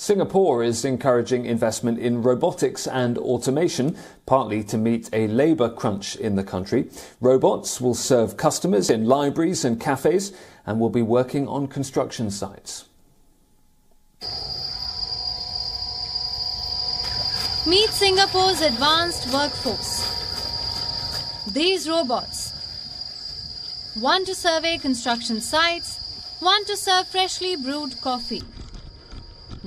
Singapore is encouraging investment in robotics and automation, partly to meet a labour crunch in the country. Robots will serve customers in libraries and cafes and will be working on construction sites. Meet Singapore's advanced workforce. These robots. One to survey construction sites, one to serve freshly brewed coffee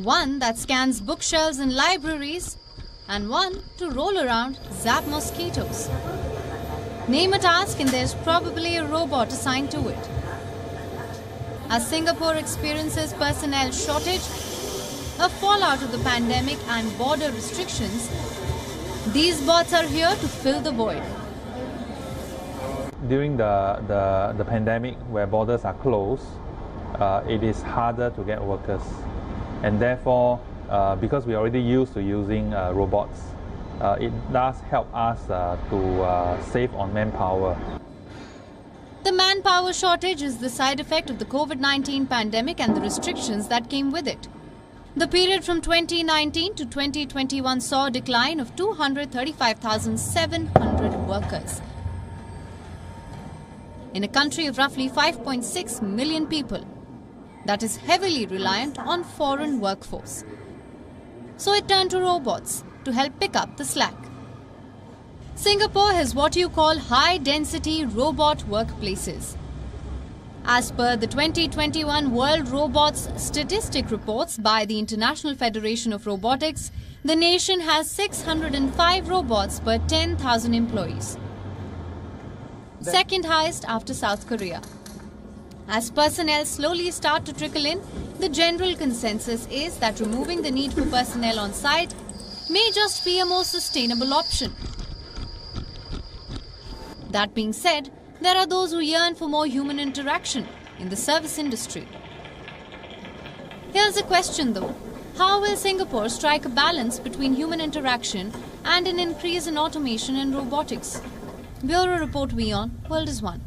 one that scans bookshelves in libraries, and one to roll around, zap mosquitoes. Name a task and there's probably a robot assigned to it. As Singapore experiences personnel shortage, a fallout of the pandemic and border restrictions, these bots are here to fill the void. During the, the, the pandemic where borders are closed, uh, it is harder to get workers and therefore uh, because we're already used to using uh, robots, uh, it does help us uh, to uh, save on manpower. The manpower shortage is the side effect of the COVID-19 pandemic and the restrictions that came with it. The period from 2019 to 2021 saw a decline of 235,700 workers. In a country of roughly 5.6 million people, that is heavily reliant on foreign workforce. So it turned to robots to help pick up the slack. Singapore has what you call high density robot workplaces. As per the 2021 World Robots Statistic Reports by the International Federation of Robotics, the nation has 605 robots per 10,000 employees. Second highest after South Korea. As personnel slowly start to trickle in, the general consensus is that removing the need for personnel on site may just be a more sustainable option. That being said, there are those who yearn for more human interaction in the service industry. Here's a question though. How will Singapore strike a balance between human interaction and an increase in automation and robotics? Bureau Report WION, World is One.